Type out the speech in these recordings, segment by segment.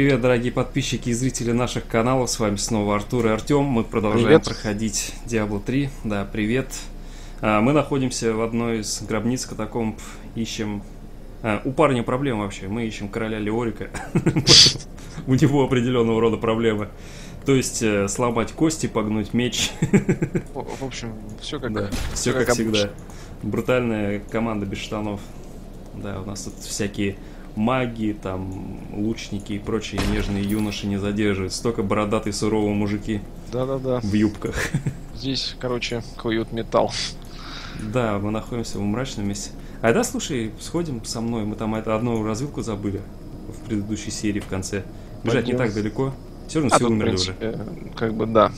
Привет, дорогие подписчики и зрители наших каналов. С вами снова Артур и Артем. Мы продолжаем Привет. проходить Diablo 3. Да, привет. А, Мы находимся в одной из гробниц катакомб. Ищем... а, У парня проблема вообще. Мы ищем короля Леорика. У него определенного рода проблемы. То есть э, сломать кости, погнуть меч. В общем, все как, все как всегда. Брутальная команда без штанов. Да, у нас тут всякие маги, там, лучники и прочие нежные юноши не задерживают. Столько бородатые суровые мужики Да-да-да. в юбках. Здесь, короче, куют металл. Да, мы находимся в мрачном месте. А да, слушай, сходим со мной. Мы там это одну развилку забыли в предыдущей серии в конце. Бежать не Пойдем. так далеко. Все равно А все тут, умерли уже. принципе, как бы да.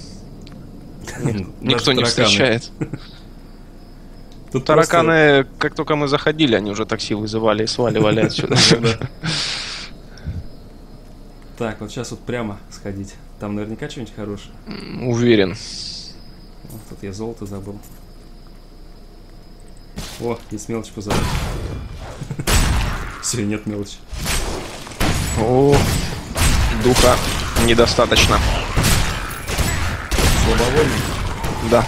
Никто не встречает. Тут Тараканы, как только мы заходили, они уже такси вызывали и сваливали отсюда. Да. Так, вот сейчас вот прямо сходить. Там наверняка что-нибудь хорошее. Уверен. Вот тут я золото забыл. О, есть мелочь позади. Все, нет мелочи. О, духа недостаточно. Слабовольный. Да,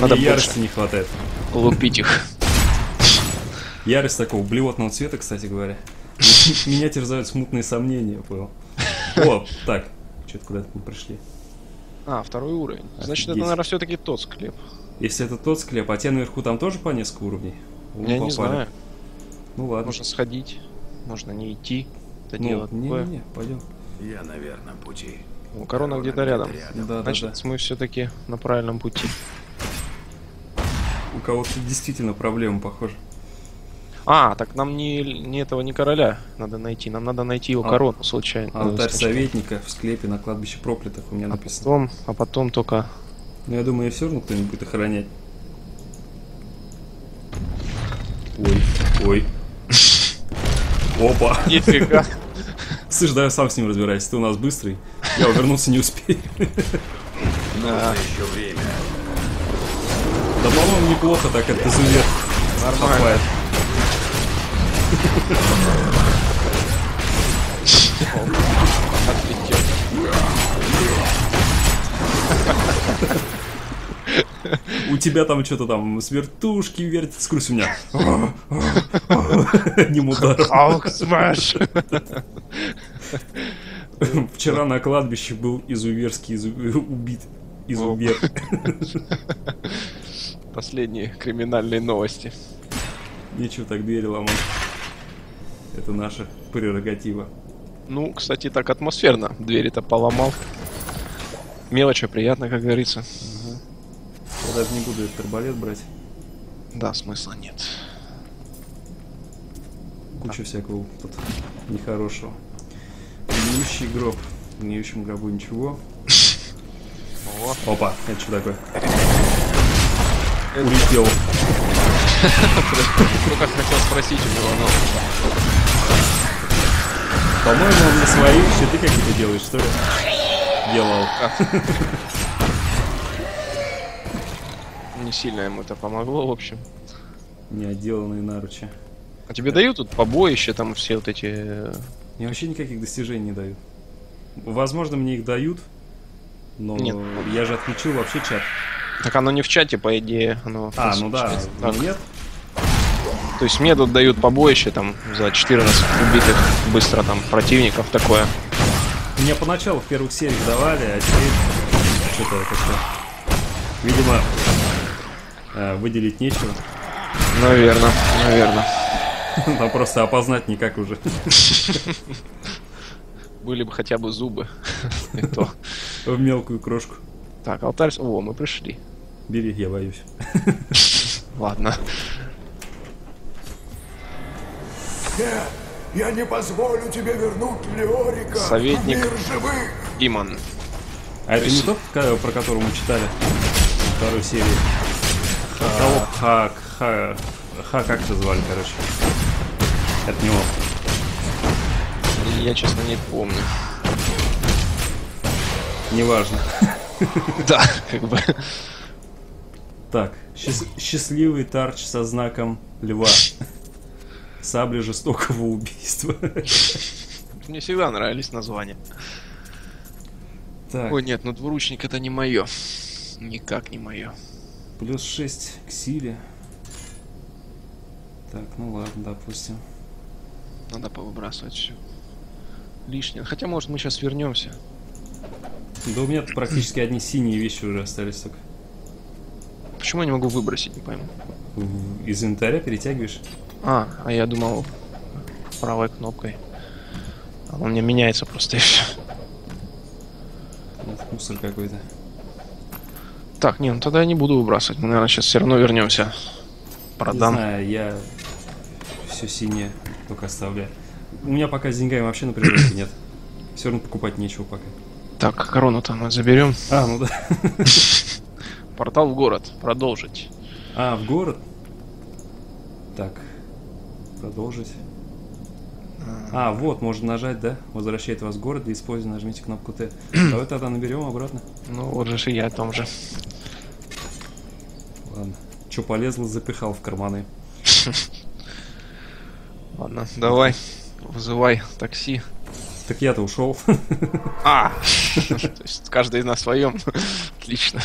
Надо Мне ярости не хватает. лупить их. Ярость такого блевотного цвета, кстати говоря. Меня терзают смутные сомнения, понял. О, так. Что-то куда-то мы пришли. А, второй уровень. Значит, это, наверное, все-таки тот склеп. Если это тот склеп, а те наверху там тоже по несколько уровней? О, Я не знаю. Ну ладно. Можно сходить, можно не идти. Это Ну, дело такое. не-не-не, пойдем. Я на верном пути. О, Корона где-то рядом. Да, да, Значит, да. мы все-таки на правильном пути. У кого-то действительно проблемы, похоже. А, так нам не, не этого, не короля надо найти. Нам надо найти его А- корону случайно. Алтарь Э, случайно. советника в склепе на кладбище проклятых у меня А написано. потом, а потом только... Но я думаю, все равно кто-нибудь будет охранять. Ой, ой. Опа. Нифига. Слышь, да я сам с ним разбираюсь. Ты у нас быстрый. Я увернуться не успею. Нужно еще время. По-моему, неплохо так это изувер. Нормально. У тебя там что-то там с вертушки вертится. Скрусь у меня. Одним ударом. Халк смеш. Вчера на кладбище был изуверский изу- убит. Изувер. Последние криминальные новости. Нечего так двери ломать. Это наша прерогатива. Ну, кстати, так атмосферно. Двери-то поломал. Мелочи приятно, как говорится. Я даже не буду этот арбалет брать. Да, смысла нет. Куча всякого тут нехорошего. Гниющий гроб. В гниющем гробу ничего. О, Опа, это что такое? Улетел. только хотел спросить у него, но... По-моему, он на свои щиты какие-то делаешь, что ли? Делал. Не сильно ему это помогло, в общем. Неотделанные наручи. А тебе дают тут побоище, там все вот эти... э, Мне вообще никаких достижений не дают. Возможно, мне их дают, но Нет. я же отключил вообще чат. Так оно не в чате, по идее, оно... А, ну да, случается ну так. нет. То есть мне тут дают побоище, там, за 14 убитых быстро там противников такое. Мне поначалу в первых сериях давали, а теперь что-то все. Видимо, э, выделить нечего. Наверно, наверно. Там просто опознать никак уже. Были бы хотя бы зубы. В мелкую крошку. Так, алтарь... О, мы пришли. Бери, я боюсь. Ладно. Нет, я не позволю тебе вернуть Леорика Советник. мир живых. Иман. А это не тот, про которого мы читали во второй серии? Того Ха, Ха, Ха, как это звали, короче? Это не он. Я, честно, не помню. Неважно. Да, как бы. Так, счаст- счастливый тарч со знаком льва. Сабля жестокого убийства. Мне всегда нравились названия. Так, Ой, нет, ну двуручник это не мое. Никак не мое. плюс 6 к силе. Так, ну ладно, допустим. Надо повыбрасывать все. Лишнее. Хотя, может, мы сейчас вернемся. Да у меня практически одни синие вещи уже остались только. Почему я не могу выбросить, не пойму. Из инвентаря перетягиваешь? А, а я думал правой кнопкой. А он у меня меняется просто. Нет, мусор какой-то. Так, не, ну тогда я не буду выбрасывать. Мы, наверное, сейчас все равно вернемся. Не Продам. знаю, я все синее только оставляю. У меня пока с деньгами вообще на нет. Все равно покупать нечего пока. Так, корону-то мы заберем. А, ну да. Портал в город. Продолжить. А, в город? Так. Продолжить. А, вот, можно нажать, да? Возвращает вас в город, для использования нажмите кнопку Т. Давай тогда наберем обратно. Ну, вот же и я о том же. Ладно. Че полезло, запихал в карманы. Ладно, давай. Вызывай такси. Так я-то ушел. А! То есть каждый в своем. Отлично.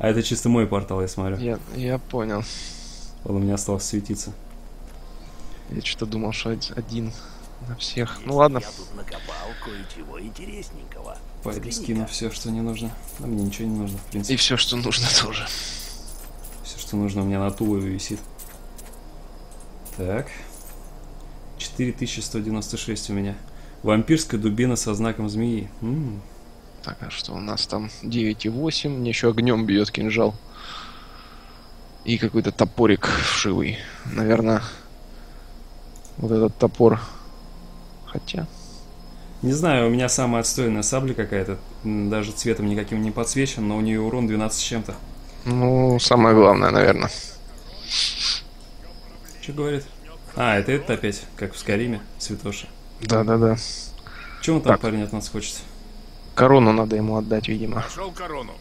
А это чисто мой портал, я смотрю. Я, я понял. Он у меня осталось светиться. Я что-то думал, что од- один на всех. Ну ладно. Я тут накопал кое-чего интересненького. Пойду скину все, что не нужно. А мне ничего не нужно, в И принципе. все, что нужно тоже. Все, что нужно, у меня на тулове висит. Так. 4196 у меня. Вампирская дубина со знаком змеи. М, Так, а что у нас там? 9,8. Мне еще огнем бьет кинжал. И какой-то топорик вшивый. Наверное, вот этот топор. Хотя. Не знаю, у меня самая отстойная сабля какая-то. Даже цветом никаким не подсвечен, но у нее урон 12 с чем-то. Ну, самое главное, наверное. Что говорит? А, это это опять, как в Скариме, Святоша. Да-да-да. Чего он там Так. парень от нас хочет? Корону надо ему отдать, видимо. Нашел корону.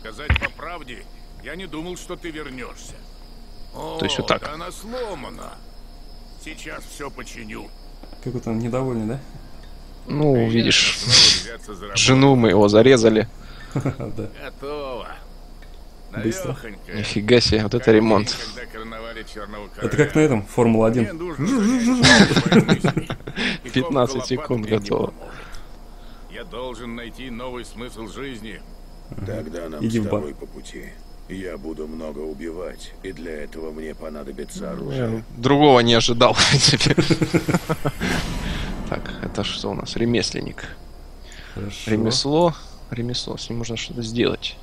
Сказать по правде, я не думал, что ты вернешься. О, То есть вот так. да она сломана. Сейчас все починю. Какой-то он недовольный, да? Ну, видишь, жену мы его зарезали. Готово. Быстро. Нифига себе, вот это ремонт. Это как на этом, Мне Формула-1. нужно занять свои мысли. И 15 ковка секунд готово. Я должен найти новый смысл жизни. Тогда нам Иди с тобой по пути. Я буду много убивать, и для этого мне понадобится оружие. Я другого не ожидал, в принципе. Так, это что у нас? Ремесленник. Хорошо. Ремесло. Ремесло, с ним можно что-то сделать.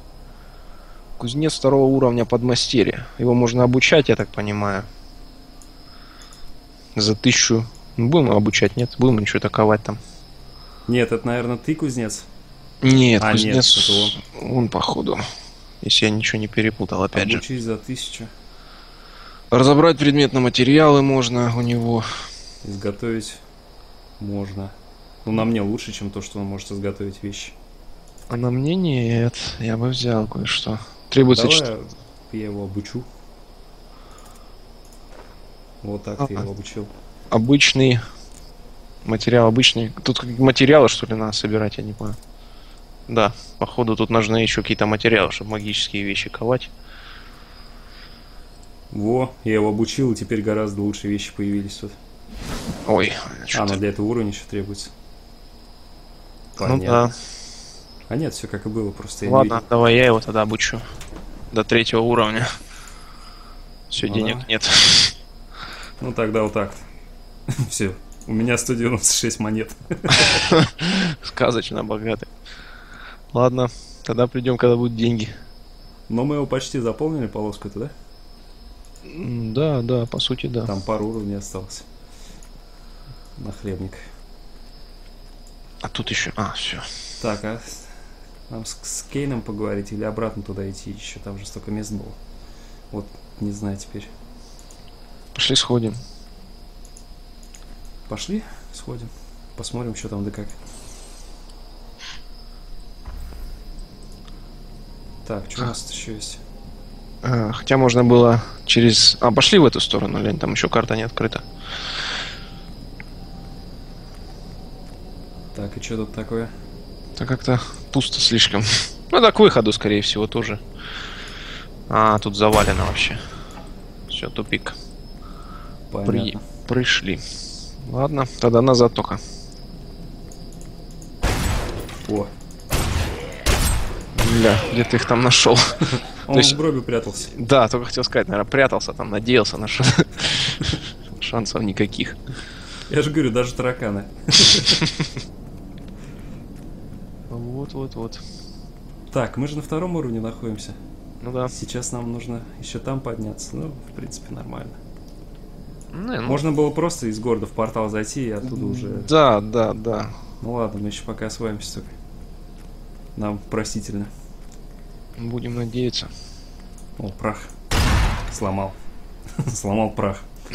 Кузнец второго уровня подмастерья. Его можно обучать, я так понимаю. За тысячу. Ну, Будем обучать, нет? Будем ничего таковать там. Нет, это, наверное, ты кузнец. Нет, А, нет, кузнец. это он. походу. Если я ничего не перепутал, опять же. Обучись за тысячу. Разобрать предметные материалы можно у него. Изготовить можно. Ну, на мне лучше, чем то, что он может изготовить вещи. А на мне нет. Я бы взял кое-что. Требуется Давай я его обучу. Вот так ты Ага. его обучил. обычный материал обычный. Тут материалы, что ли, надо собирать, я не понял. Да, походу тут нужны еще какие-то материалы, чтобы магические вещи ковать. Во, я его обучил, и теперь гораздо лучшие вещи появились тут. Ой, А, но для этого уровня еще требуется. ну Понятно. да. А нет, все как и было, просто я не Ладно, видел. давай я его тогда обучу. До третьего уровня. Все, Ну денег да. нет. Ну тогда вот так. Все. У меня 196 монет. Сказочно богатый. Ладно, тогда придем, когда будут деньги. Но мы его почти заполнили полоску-то, да? М, Да, да, по сути, да. Там пару уровней осталось. На хлебник. А тут еще... А, все. Так, а нам с, с Кейном поговорить или обратно туда идти еще? Там же столько мест было. Вот, не знаю теперь. Пошли сходим. Пошли, сходим. Посмотрим, что там да как. Так, что у нас еще есть? А, хотя можно было через... А, пошли в эту сторону, Лень, там еще карта не открыта. Так, и что тут такое? Это как-то пусто слишком. Ну да, к выходу, скорее всего, тоже. А, тут завалено вообще. Все, тупик. При... Пришли. Ладно, тогда назад только. О, Бля, где ты их там нашел? он есть- в гробе прятался. Да, только хотел сказать, наверное, прятался там, надеялся на что Шансов никаких. Я же говорю, даже тараканы. Вот, вот. Так, мы же на втором уровне находимся. Ну да. Сейчас нам нужно еще там подняться. Ну, в принципе, нормально. Не, ну, Можно было просто из города в портал зайти и оттуда уже... Да, да, да. Ну ладно, мы еще пока осваиваемся только. Нам простительно. Будем надеяться. О, прах. Сломал. Сломал прах.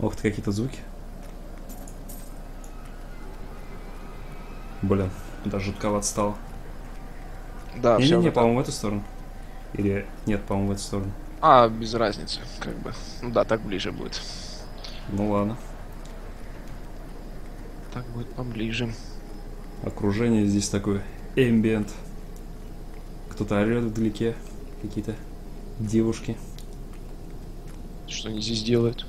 Ох ты, какие-то звуки. Блин, даже жутковато стало. Да, вот так. по-моему, в эту сторону. Или нет, по-моему, в эту сторону. А, без разницы, как бы. Ну да, так ближе будет. Ну ладно. Так будет поближе. Окружение здесь такое. Эмбиент. Кто-то орет вдалеке. Какие-то девушки Что они здесь делают?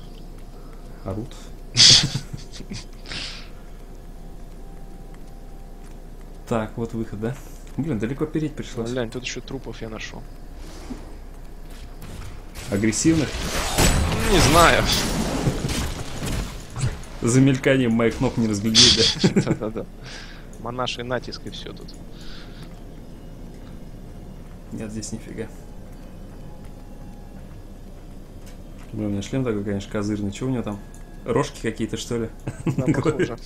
орут. Так, вот выход, да? Блин, далеко переть пришлось. Глянь, тут еще трупов я нашел. Агрессивных. Не знаю. За мельканием моих ног не разглядеть, да? Да-да-да. Монаший натиск и все тут. Нет, здесь нифига. Блин, у меня шлем такой, конечно, козырный. Че у него там? Рожки какие-то, что ли? Да, похоже.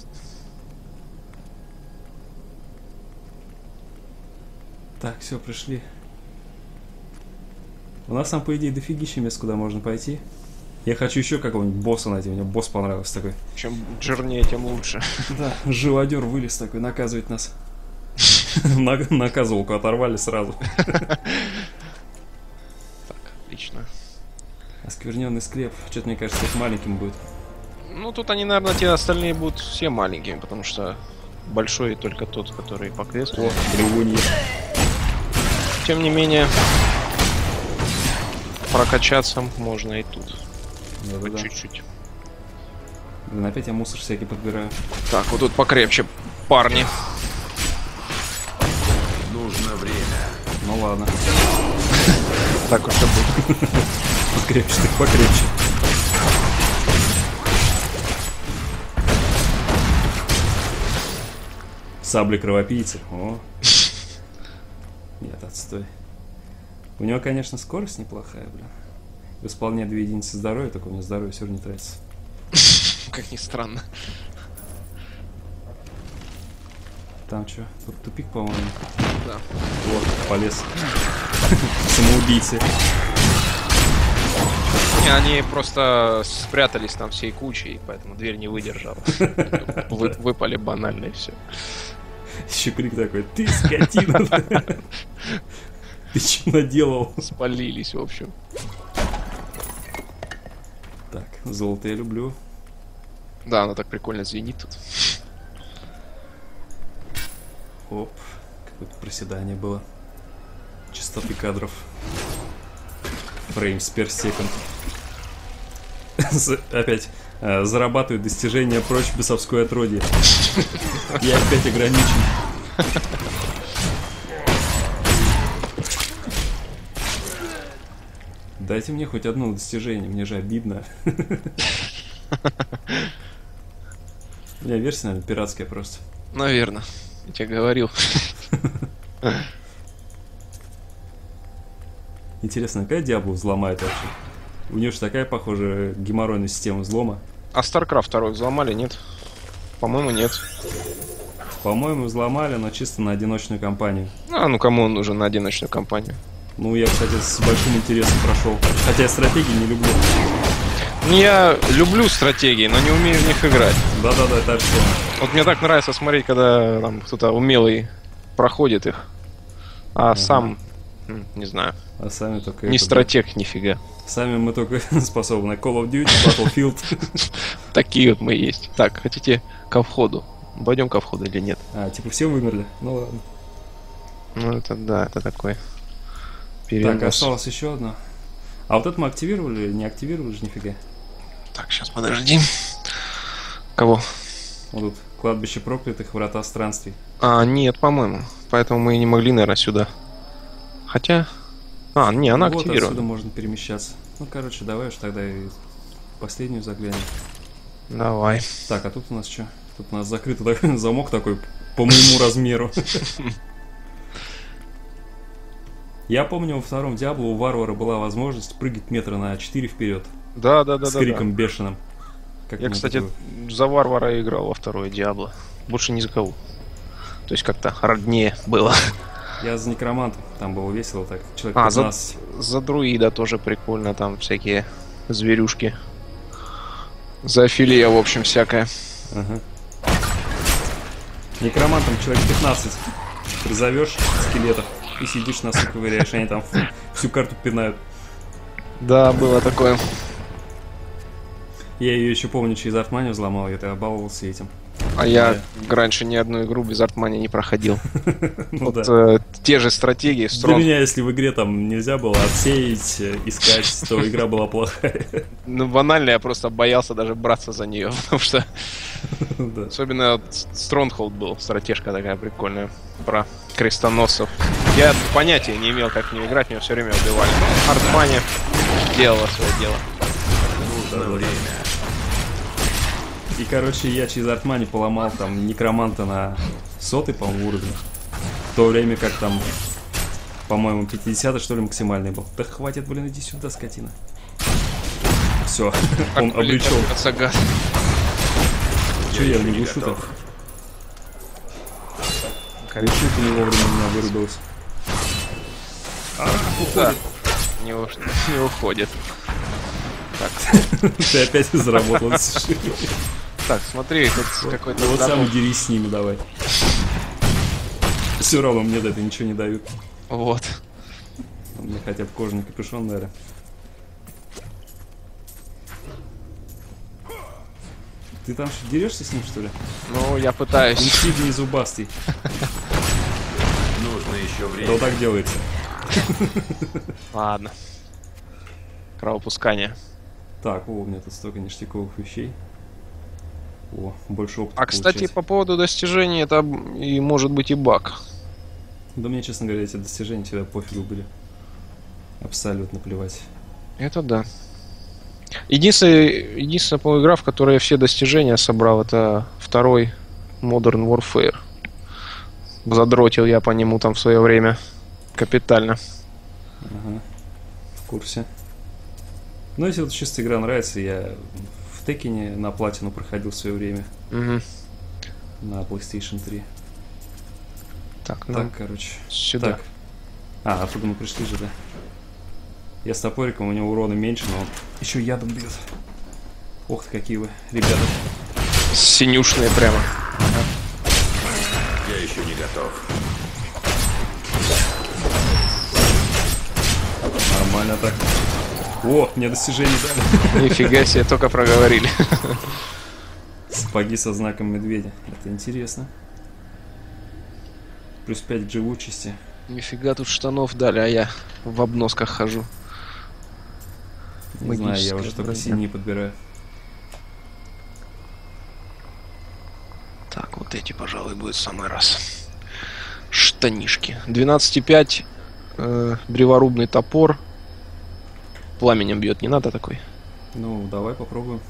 Так, все, пришли. У нас там, по идее, дофигища мест, куда можно пойти. Я хочу еще какого-нибудь босса найти. Мне босс понравился такой. Чем жирнее, тем лучше. Да, живодер вылез такой, наказывать нас. На- Наказывалку оторвали сразу. Отлично. Оскверненный склеп. Что-то мне кажется, их маленьким будет. Ну, тут они, наверное, те остальные будут все маленькими, потому что большой только тот, который по квесту. О. Тем не менее, прокачаться можно и тут. Хоть Да-да-да. чуть-чуть. Блин, опять я мусор всякий подбираю. Так, вот тут покрепче, парни. Нужно время. Ну ладно. Так уж и будет. Покрепче, так покрепче. Сабли кровопийцы. О. Нет, отстой. У него, конечно, скорость неплохая, блин. Восполняет две единицы здоровья, только у него здоровье все равно не тратится. Как ни странно. Там что? Тут тупик, по-моему. Да. Вот, полез. Самоубийцы. Не, они просто спрятались там всей кучей, поэтому дверь не выдержала. Вы- выпали банально и все. Еще крик такой, ты скотина! Ты что наделал? Спалились, в общем. Так, золото я люблю. Да, оно так прикольно звенит тут. Оп, какое-то проседание было. Частоты кадров. Frames per second. Опять э, зарабатываю достижения прочь бесовской отродье. Я опять ограничен. Дайте мне хоть одно достижение, мне же обидно. Меня версия, наверное, пиратская просто. Наверное. Я тебе говорил. Интересно, какая Диабло взломает вообще? У нее же такая, похоже, геморройная система взлома. А StarCraft 2 взломали, нет? По-моему, нет. По-моему, взломали, но чисто на одиночную компанию. А, ну кому он нужен на одиночную компанию? Ну, я, кстати, с большим интересом прошел. Хотя я стратегии не люблю. Ну, я люблю стратегии, но не умею в них играть. Да-да-да, это что? Вот мне так нравится смотреть, когда там кто-то умелый проходит их. А сам М, Не знаю. А сами только... Не это, стратег нифига. Сами мы только способны. Call of Duty, Battlefield. Такие вот мы есть. Так, хотите ко входу? Пойдем ко входу или нет? А, типа все вымерли? Ну ладно. Ну это да, это такой Так, перенос. осталось еще одно. А вот это мы активировали или не активировали же нифига? Так, сейчас подожди. Кого? Вот тут кладбище проклятых, врата странствий. А, нет, по-моему. Поэтому мы и не могли, наверное, сюда. Хотя... А, не, она вот активирована. отсюда можно перемещаться. Ну, короче, давай уж тогда и последнюю заглянем. Давай. Так, а тут у нас что? Тут у нас закрытый такой замок такой по моему размеру. Я помню, во втором Диабло у Варвара была возможность прыгать метра на 4 вперед. Да, да, да, с да. криком бешеным. Как Я, кстати, такое- за Варвара играл во второе Диабло. Больше ни за кого. То есть как-то роднее было. Я за некромантом. Там было весело так. Человек А, за- 15. За друида тоже прикольно, там всякие зверюшки. За филе, в общем, всякое. Ага. Некромантом человек 15 призовешь скелетов и сидишь на ковыряешь, они там всю карту пинают. Да, было такое. Я ее еще помню, через Артманию взломал, я тогда баловался этим. А я раньше ни одну игру без артмани не проходил. Ну Вот э, те же стратегии, Для меня, если в игре там нельзя было отсеять, э, искать, то игра была плохая. Ну, банально, я просто боялся даже браться за нее, потому что особенно Stronghold был, стратежка такая прикольная про крестоносцев. Я понятия не имел, как в нее играть, меня все время убивали. Артмани делала свое дело. И, короче, я через Артмани поломал там некроманта на сотый, по-моему, уровень. В то время как там, по-моему, 50 что ли максимальный был. Да хватит, блин, иди сюда, скотина. Все, он обречен. Сагат. Че я не глушу-то? Решит у него вовремя меня вырубилась. Да. Не, уж- не уходит. Ты опять заработал. Так, смотри, тут какой-то... Вот сам дерись с ними давай. Все равно мне это ничего не дают. Вот. Мне хотя бы кожаный капюшон, наверное. Ты там что, дерешься с ним, что ли? Ну, я пытаюсь. Инсигний зубастый. Нужно еще Да время. вот так делается. Ладно. Кровопускание. Так, о, у меня тут столько ништяковых вещей. О, больше опыта А, кстати, получать. по поводу достижений, это и может быть и баг. Да мне, честно говоря, эти достижения всегда пофигу были. Абсолютно плевать. Это да. Единственная, единственная по игра, в которой я все достижения собрал, это второй Modern Warfare. Задротил я по нему там в свое время. Капитально. Ага. В курсе. Ну, если вот чисто игра нравится, я Текине на платину проходил в свое время. Мгм. На PlayStation 3. Так, ну, Так, короче. сюда. Так. А, оттуда мы пришли же, да. Я с топориком, у него урона меньше, но он еще ядом бьет. Ох ты, какие вы, ребята. Синюшные прямо. Я еще не готов. Нормально так. О, мне достижение дали. Нифига себе, только проговорили. Сапоги со знаком медведя. Это интересно. Плюс 5 к живучести. Нифига тут штанов дали, а я в обносках хожу. Не знаю, я уже только синие подбираю. Так, вот эти, пожалуй, будет в самый раз. Штанишки. 12,5 э, древорубный топор. Пламенем бьет, не надо такой. Ну, давай попробуем.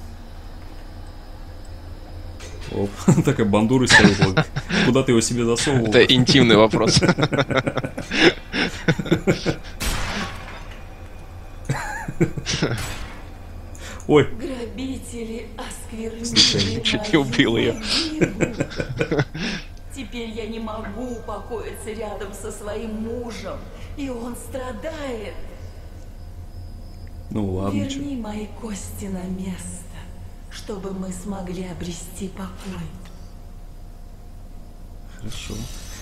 Оп, такая бандура стоит. Куда ты его себе засовывал? Это интимный вопрос. Ой, Грабители осквернили чуть не убил могилу. Теперь я не могу упокоиться рядом со своим мужем, и он страдает. Ну ладно, чё. Верни мои кости на место, чтобы мы смогли обрести покой. Хорошо.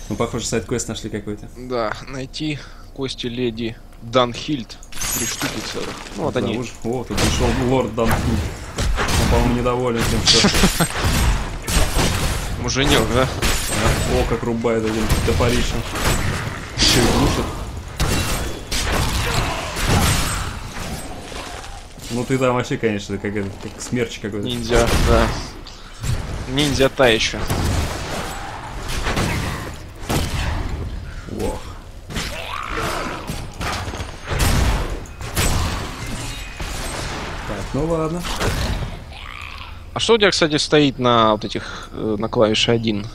Ну, похоже, сайт-квест нашли какой-то. Да, найти кости леди Данхильд. Три штуки целых. Ну вот Да, они. уж- О, тут пришел лорд Данфилд. Он, по-моему, недоволен тем, что... Муженек, да? О, как рубает один топорищем. Еще и глушит. Ну ты там вообще, конечно, как, как смерч какой-то. Ниндзя, да. Ниндзя та еще. Ох. Так, ну ладно. А что у тебя, кстати, стоит на вот этих, э, на клавише 1?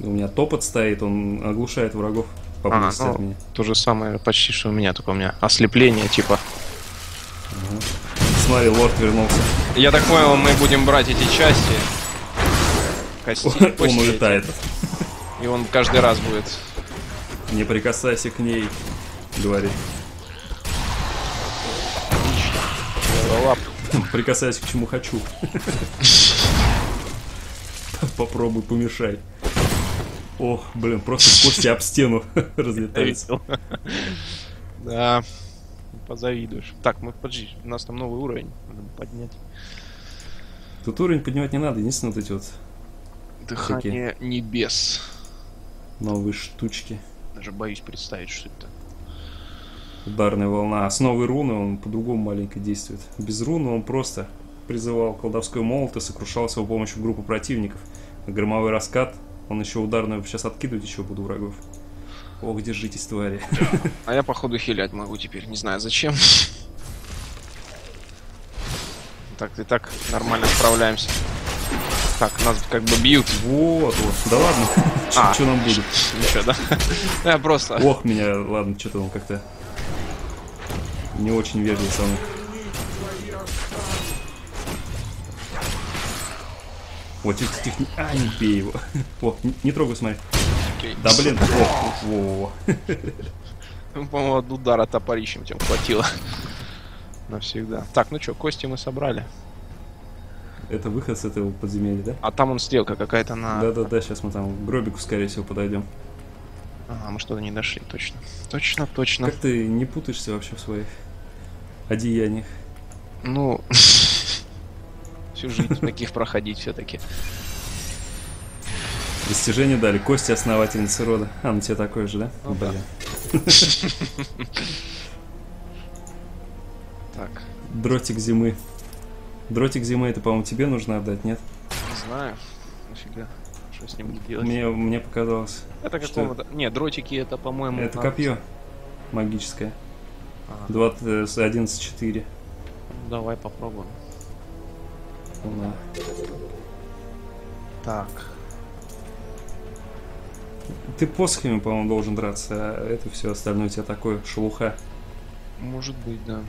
У меня топот стоит, он оглушает врагов А, от ну, меня. то же самое почти, что у меня, только у меня ослепление, типа. Смотри, лорд вернулся. Я так понял, мы будем брать эти части. Кости, Он улетает. И он каждый раз будет. Не прикасайся к ней, говорит. Лап. Прикасайся к чему хочу. Попробуй, помешай. О, блин, просто кости об стену разлетаются. Да. Позавидуешь. Так, мы подожди, у нас там новый уровень. Надо поднять. Тут уровень поднимать не надо, единственное вот эти вот Дыхание небес. новые штучки. Даже боюсь представить, что это. Ударная волна. А с новой руны он по-другому маленько действует. Без руны он просто призывал колдовской молот и сокрушал с его помощью группу противников. Громовой раскат, он еще ударную сейчас откидывать еще буду врагов. Ох, держитесь, твари. А я походу хилять могу теперь, не знаю зачем. Так, и так нормально справляемся. Так, нас как бы бьют. Вот, вот. Да ладно. А. Что нам будет? Ничего, да? Я просто... Ох, меня, ладно, что-то он как-то не очень вежливо со мной. Вот этих... А, не бей его. О, не, не трогай, смотри. Окей. Да блин, во. Ну, По-моему, от удара топорищем тем хватило. Навсегда. Так, ну что, кости мы собрали. Это выход с этого подземелья, да? А там он стрелка какая-то на... Да-да-да, сейчас мы там к гробику, скорее всего, подойдем. Ага, мы что-то не дошли, точно. Точно, точно. Как ты не путаешься вообще в своих одеяниях? Ну... Всю жизнь таких проходить все-таки. Достижение дали. Кости основательницы рода. А, ну тебе такое же, да? Ну. Блин. Так, Дротик зимы. Дротик зимы, это, по-моему, тебе нужно отдать, нет? не знаю. Нафига. Что с ним делать? Мне, мне показалось. Это что- какого-то... Не, дротики это, по-моему... Это на- копье магическое. Ага. 20, э, 11.4. Давай попробуем. Да. Так. Ты посохами, по-моему, должен драться, а это все остальное у тебя такое шелуха. Может быть, да.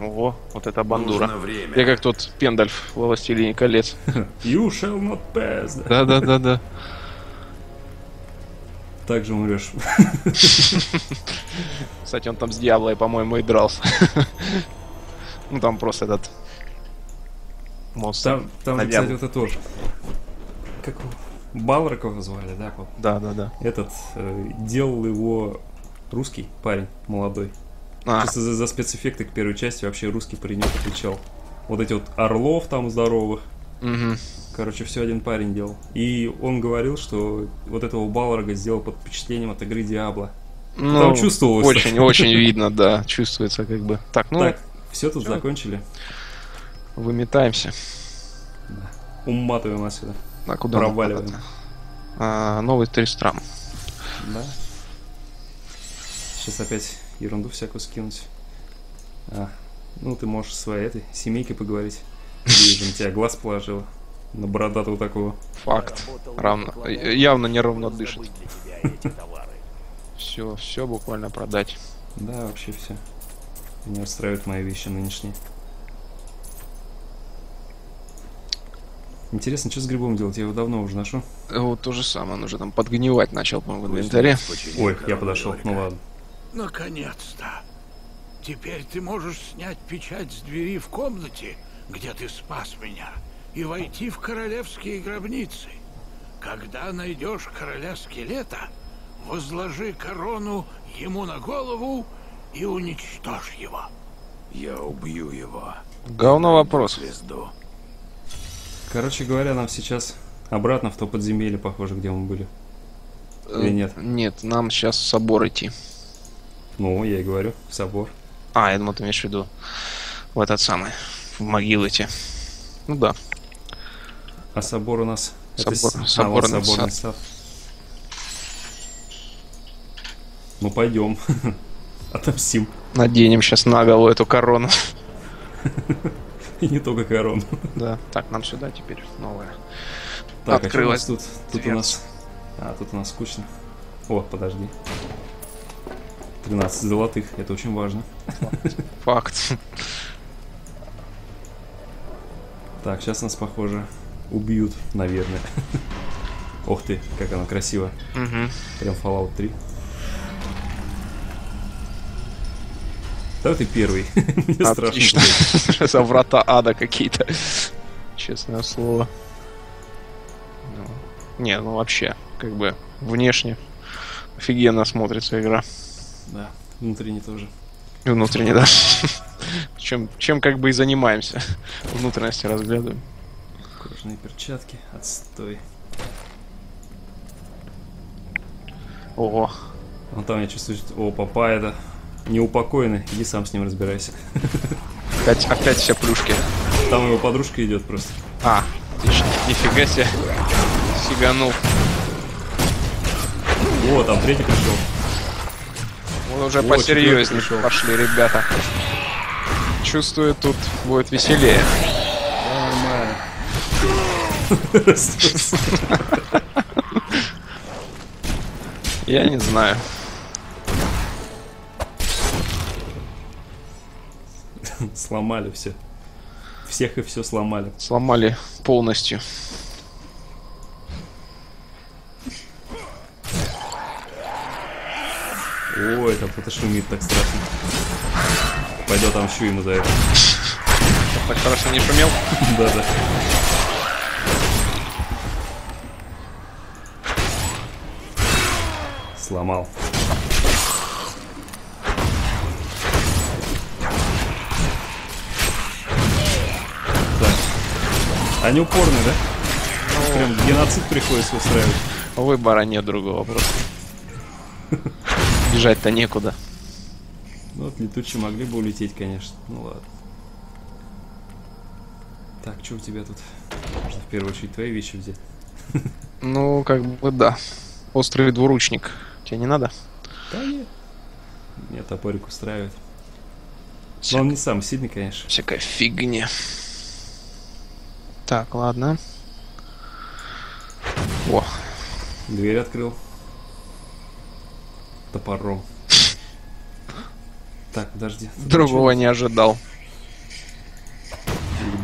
Ого, вот это бандура. Время. Я как тот Пендальф в «Властелине колец. You shall not pass. да. Да-да-да-да. Так же умрешь. Кстати, он там с Диаблой, по-моему, и дрался. Ну, там просто этот... Монстр. Там, там кстати, вот это тоже. Как? Балракова звали, да, пап? Да-да-да. Этот э, делал его русский парень, молодой. А, Чисто за, за спецэффекты к первой части вообще русский паренек отвечал. Вот эти вот орлов там здоровых. мгм. Короче, все один парень делал. И он говорил, что вот этого Балрога сделал под впечатлением от игры Диабло. Ну, Там чувствовалось. Очень, очень видно, да. Чувствуется как бы. Так, ну, так, все тут всё. закончили. выметаемся. Уматываем отсюда. А куда Проваливаем. А, новый Тристрам. Да. Сейчас опять ерунду всякую скинуть. А, ну ты можешь своей этой семейкой поговорить. Вижу, тебя глаз положила. На бородатого такого. Факт. Равно. Явно неровно Не дышит. Все, все буквально продать. Да, вообще все. Не устраивают мои вещи нынешние. Интересно, что с грибом делать? Я его давно уже ношу. Э, Вот то же самое, он уже там подгнивать начал, по-моему, в инвентаре. Ой, я подошел. Ну ладно. Наконец-то. Теперь ты можешь снять печать с двери в комнате, где ты спас меня. и войти в королевские гробницы. Когда найдешь короля скелета, возложи корону ему на голову и уничтожь его. Я убью его. Говно вопрос. Звезду. Короче говоря, нам сейчас обратно в то подземелье, похоже, где мы были. Или нет? Э, Нет, нам сейчас в собор идти. Ну, я и говорю, в собор. А, я думал, ты имеешь в виду в этот самый, в могилу идти. Ну да. А собор у нас... это Собор- а, вот соборный сад. сад. Ну, пойдем. Отомстим. Наденем сейчас на голову эту корону. И не только корону. Да. Так, нам сюда теперь новая. Так, а что у Открылась нас тут? Тут у нас... А, тут у нас скучно. О, подожди. 13 золотых, это очень важно. Факт. Так, сейчас нас, похоже, убьют, наверное. Ох ты, как она красиво. Мгм. Прям Fallout 3. Давай ты первый. Мне страшно. Отлично. За врата ада какие-то. Честное слово. Ну, Не, ну вообще, как бы внешне офигенно смотрится игра. Да, внутренний тоже. И внутренне, да. Чем, чем как бы и занимаемся. Внутренности разглядываем. Кожаные перчатки. Отстой. Ого. Вон там я чувствую, что... О, папа это неупокоенный. Иди сам с ним разбирайся. Опять, опять все плюшки. Там его подружка идет просто. А. Нифига себе. Сиганул. О, там третий пришел. Вот уже О, посерьезнее пришел. пошли ребята. Чувствую, тут будет веселее. Нормально. Я не знаю. Сломали все. Всех и все сломали. Сломали полностью. Ой, там кто-то шумит так страшно. Пойду отомщу ему за это. Так хорошо не шумел. Да-да. Сломал. Они упорные, да? Прям геноцид приходится устраивать. Выбора нет другого просто. Бежать-то некуда. Ну вот летучие могли бы улететь, конечно. Ну ладно. Так, что у тебя тут? Можно в первую очередь твои вещи взять. Ну, как бы да. Острый двуручник. Тебе не надо? Да нет. Меня топорик устраивает. Но Вся- он не самый сильный, конечно. Всякая фигня. Так, ладно. О, Дверь открыл. Топором. Так, подожди. Другого не ожидал.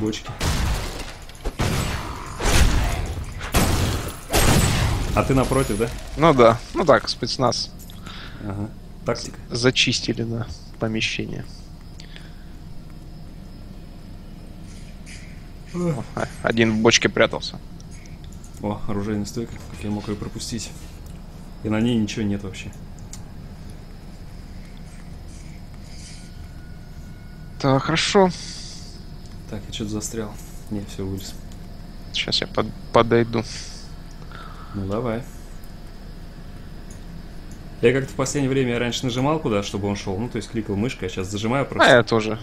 бочки. А ты напротив, да? Ну да, ну так, спецназ. Ага. Тактика. Зачистили, да, помещение. О, а- Один в бочке прятался. О, оружейная стойка. Как я мог ее пропустить? И на ней ничего нет вообще. Так, хорошо. Так, я что-то застрял. Не, все, вылез. Сейчас я под- подойду. Ну давай. Я как-то в последнее время раньше нажимал куда, чтобы он шел. Ну, то есть кликал мышкой, а сейчас зажимаю А просто. я тоже.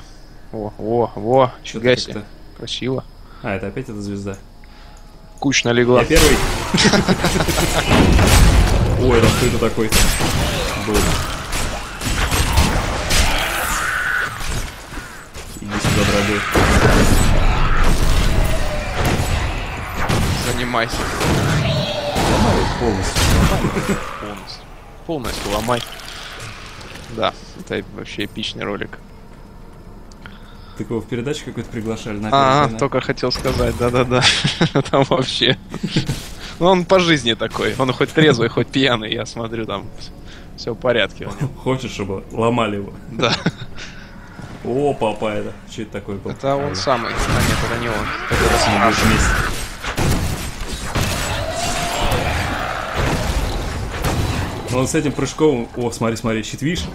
О, о, себе. как-то- Красиво. А, это опять эта звезда. Кучно легла. Я первый. Ой, это кто это такой? Был. Иди сюда, дорогой. Занимайся. Полностью. Полностью. Полностью ломай. Да, это вообще эпичный ролик. Ты кого в передачу какой-то приглашали на А, только хотел сказать, да-да-да. Там вообще. Ну, он по жизни такой. Он хоть трезвый, хоть пьяный, я смотрю, там все в порядке. Хочешь, чтобы ломали его? Да. О, папа, это. Что это такое был? Это он самый. А нет, это не он. Это вместе. Он с этим прыжком... О, смотри, смотри, щит видишь?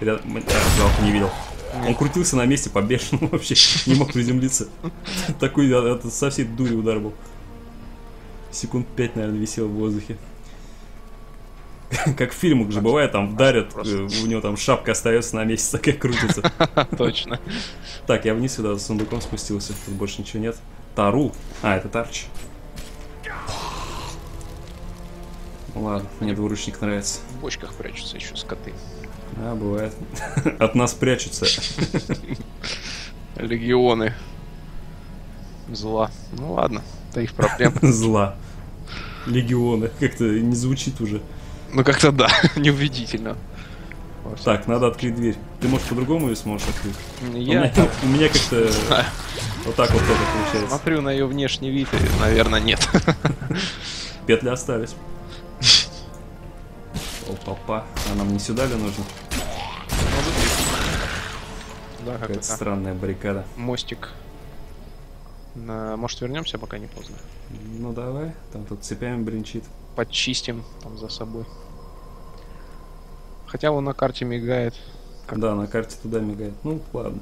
Ряд- м- а, жалко, не видел. Он крутился на месте по-бешеному вообще, не мог приземлиться. Такой со всей дури удар был. Секунд пять, наверное, висел в воздухе. Как в фильмах же бывает, там вдарят, э, у него там шапка остается на месте, такая крутится. Точно. Так, я вниз сюда за сундуком спустился, тут больше ничего нет. Тару. А, это Тарч. Ладно, мне двуручник нравится. В бочках прячутся еще скоты. А, бывает. От нас прячутся. Легионы. Зла. Ну ладно, это их проблем. Зла. Легионы. Как-то не звучит уже. Ну как-то да, неубедительно. Так, надо открыть дверь. Ты, может, по-другому ее сможешь открыть? У Я меня, у меня как-то вот так вот тоже получается. смотрю на ее внешний вид и, наверное, нет. Петли остались. О, папа. А нам не сюда ли нужно? Да, как Какая-то это. странная баррикада. Мостик. На- Может вернемся, пока не поздно. Ну давай, там тут цепями бренчит. Подчистим там за собой. Хотя он на карте мигает. Как- Да, на карте туда мигает. Ну, ладно.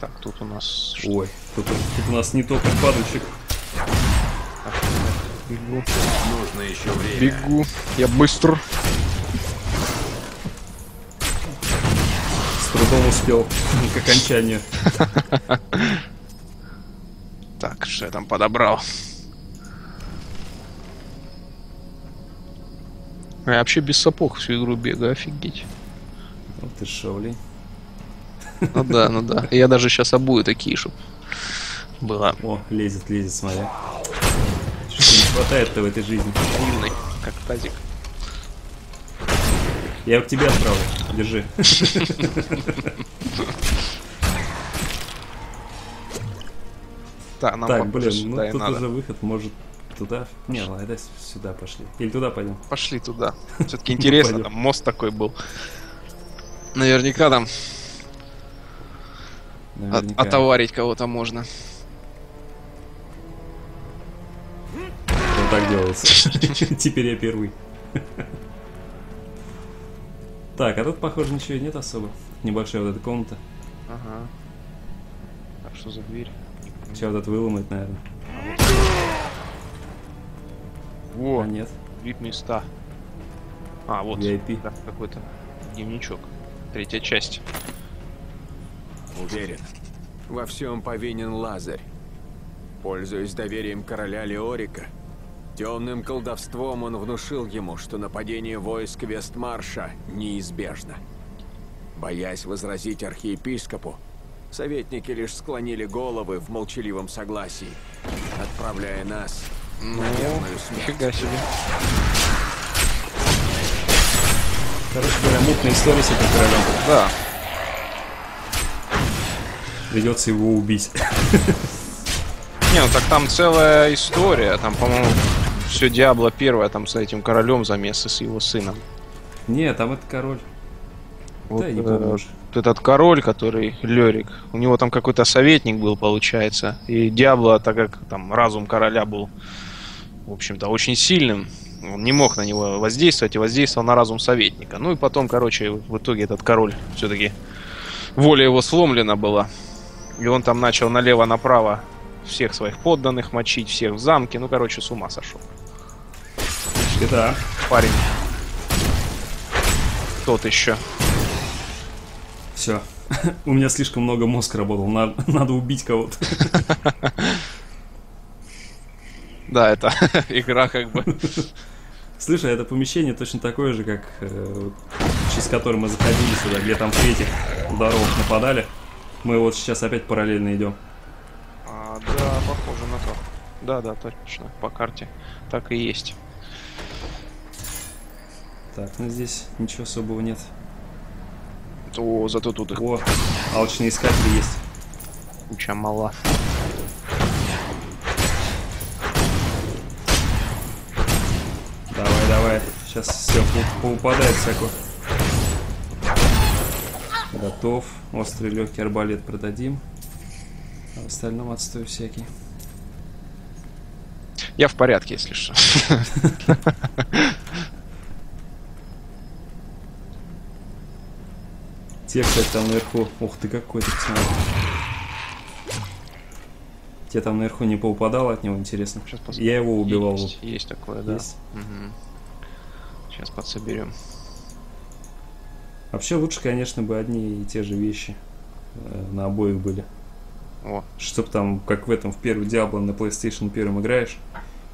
Так, тут у нас... Ой, тут, тут у нас не только падальщик. Бегу. Нужно еще время. Бегу. Я быстро. С трудом успел к окончанию. Так, что я там подобрал? Я вообще без сапог всю игру бегаю, офигеть. Вот ты шоулей. Ну да, ну да. Я даже сейчас обую такие, чтоб было О, лезет, лезет, смотри. Что не хватает-то в этой жизни. длинный, как тазик. Я его к тебе отправлю. Держи. Так, нам так, блин, ну тут надо. уже выход, может, туда? Не, ладно, сюда пошли. Или туда пойдем. Пошли туда. Все-таки интересно, там мост такой был. Наверняка там от- Наверняка. отоварить кого-то можно. Вот так делается. Теперь я первый. Так, а тут, похоже, ничего и нет особо. Небольшая вот эта комната. Ага. Так, что за дверь? Сейчас вот это выломать, наверное. Во, А нет. VIP-места. А, вот. VIP. Да, какой-то дневничок. Третья часть. Уверен, во всем повинен Лазарь. Пользуясь доверием короля Леорика, темным колдовством он внушил ему, что нападение войск Вестмарша неизбежно. Боясь возразить архиепископу, советники лишь склонили головы в молчаливом согласии, отправляя нас Ну, на верную смерть. себе. Короче говоря, мутная история с этим королем. Да. Придется его убить. Не, ну так там целая история. Там, по-моему, все Диабло первое там с этим королем замес и с его сыном. Нет, там это король. Вот, Да, не э, помню вот этот король, который Лерик, у него там какой-то советник был, получается. И Диабло, так как там разум короля был, в общем-то, очень сильным, он не мог на него воздействовать и воздействовал на разум советника. Ну и потом, короче, в итоге этот король все-таки воля его сломлена была. И он там начал налево-направо всех своих подданных мочить, всех в замке. Ну, короче, с ума сошел. Да. Парень. Тот еще. Все. У меня слишком много мозг работал. Надо, надо убить кого-то. Да, это игра как бы. Слушай, это помещение точно такое же, как э, через которое мы заходили сюда, где там в этих дорогах нападали. Мы вот сейчас опять параллельно идем. А, да, похоже на то. Да, да, точно. По карте. Так и есть. Так, ну здесь ничего особого нет. О, зато тут их О, алчные искатели есть. куча мала. Давай, давай. Сейчас все поупадает всякого. Готов. Острый легкий арбалет продадим. А в остальном отстой всякий. Я в порядке, если что. Те, кстати, там наверху... Ух ты, какой ты, посмотри. Те там наверху не поупадало от него, интересно. Сейчас пос- Я его убивал. Есть, есть такое, да. Есть? Мгм. Сейчас подсоберем. Вообще лучше, конечно, бы одни и те же вещи э, на обоих были. О, Чтоб там, как в этом, в первый Диабло на PlayStation первым играешь,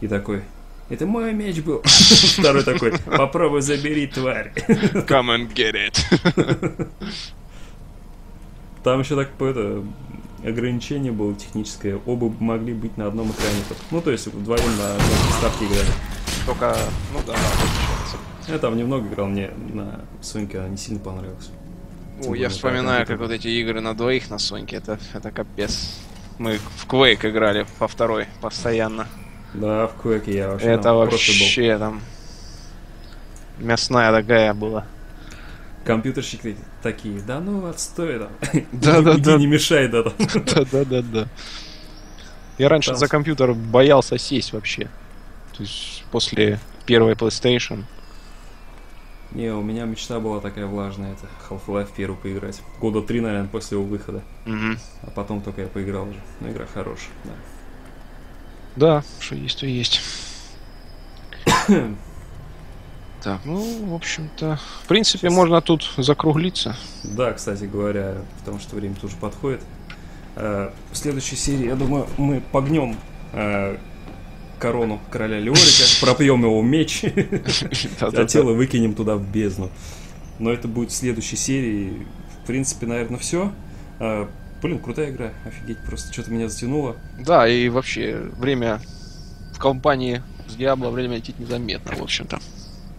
и такой, это мой меч был. Второй такой, попробуй забери, тварь. come and get it. Там еще так по это ограничение было техническое. Оба могли быть на одном экране. Ну, то есть вдвоем на приставке играли. Только, ну да, получается. Я там немного играл, мне на Соньке она не сильно понравилась. О, я вспоминаю, как вот эти игры на двоих на Соньке, это, это капец. Мы в Quake играли по второй постоянно. Да, в Quake я вообще это просто был. вообще там мясная такая была. Компьютерщики такие, да ну отстой там. Да-да-да. Иди, не мешай, да там. Да-да-да-да. Я раньше за компьютер боялся сесть вообще. То есть после первой PlayStation. Не, у меня мечта была такая влажная, это Half-Life первый поиграть. Года три, наверное, после его выхода. Мгм. А потом только я поиграл уже. Но игра хорошая, да. Да, что есть, то есть. Так, ну, в общем-то, в принципе, можно тут закруглиться. Да, кстати говоря, потому что время тоже подходит. Э, В следующей серии, я думаю, мы погнем э, корону короля Леорика, пропьем его меч, а тело выкинем туда в бездну. Но это будет в следующей серии. В принципе, наверное, все. Блин, крутая игра, офигеть, просто что-то меня затянуло. Да, и вообще, время в компании с Диабло время летит незаметно, в общем-то.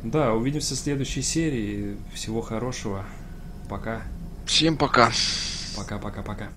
Да, увидимся в следующей серии. Всего хорошего. Пока. Всем пока. Пока-пока-пока.